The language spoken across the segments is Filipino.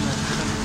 Thank you.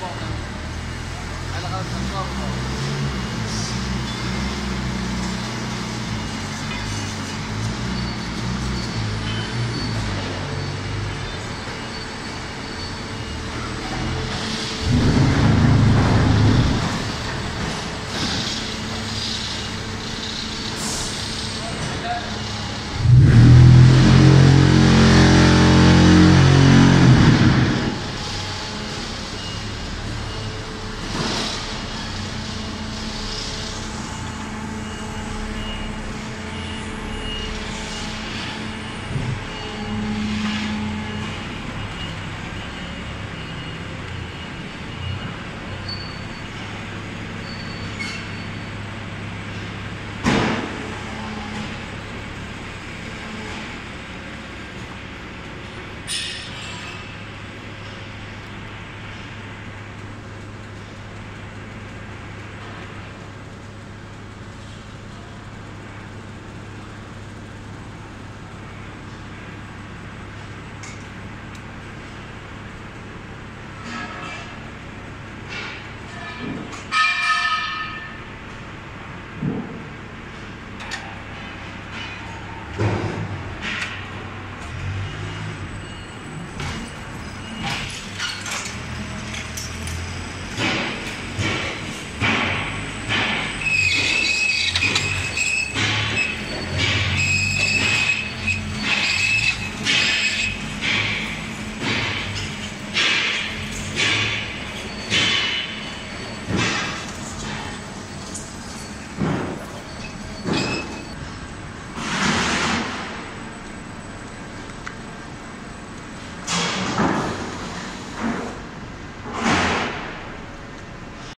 po. Ano Alakas ng sorbo.